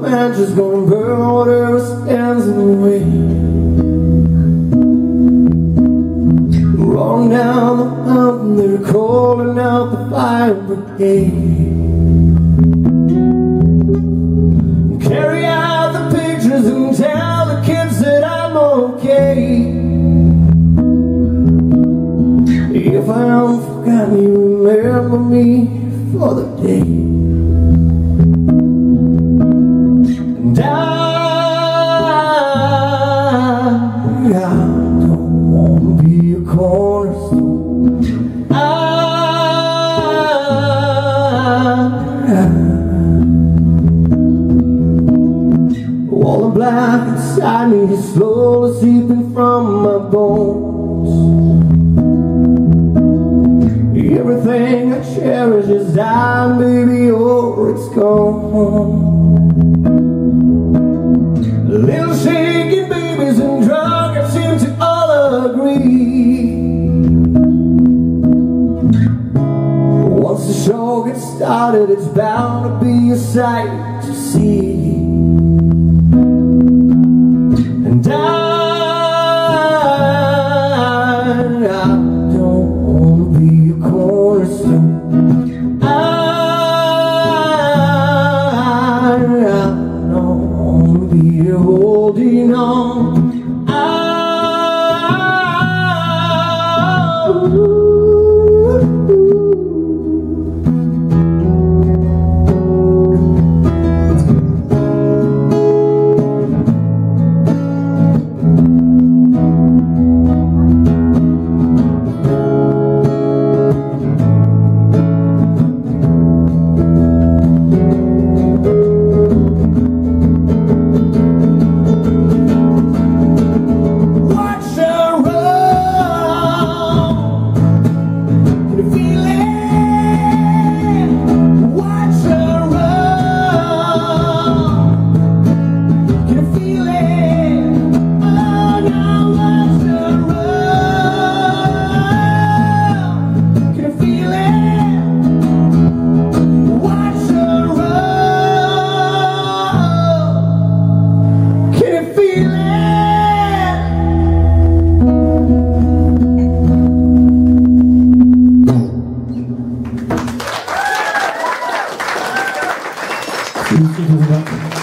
Matches gonna burn whatever stands in the way. Rolling down the mountain, they're calling out the fire brigade. If I don't forgotten, you remember me for the day. And I, I don't want to be a cornerstone. I, all the black inside me is slowly seeping from my bones. Everything I cherish is dying, baby, or it's gone. Little shaking babies and drunkards seem to all agree. Once the show gets started, it's bound to be a sight to see. Be holding on. 谢谢大家。